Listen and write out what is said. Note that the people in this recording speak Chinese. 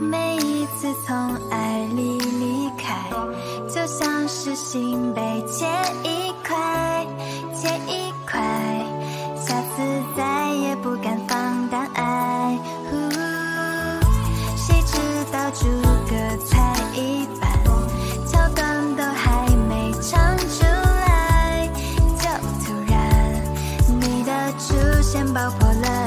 每一次从爱里离开，就像是心被切一块，切一块，下次再也不敢放胆爱。谁知道诸葛才一半，桥段都还没唱出来，就突然你的出现爆破了。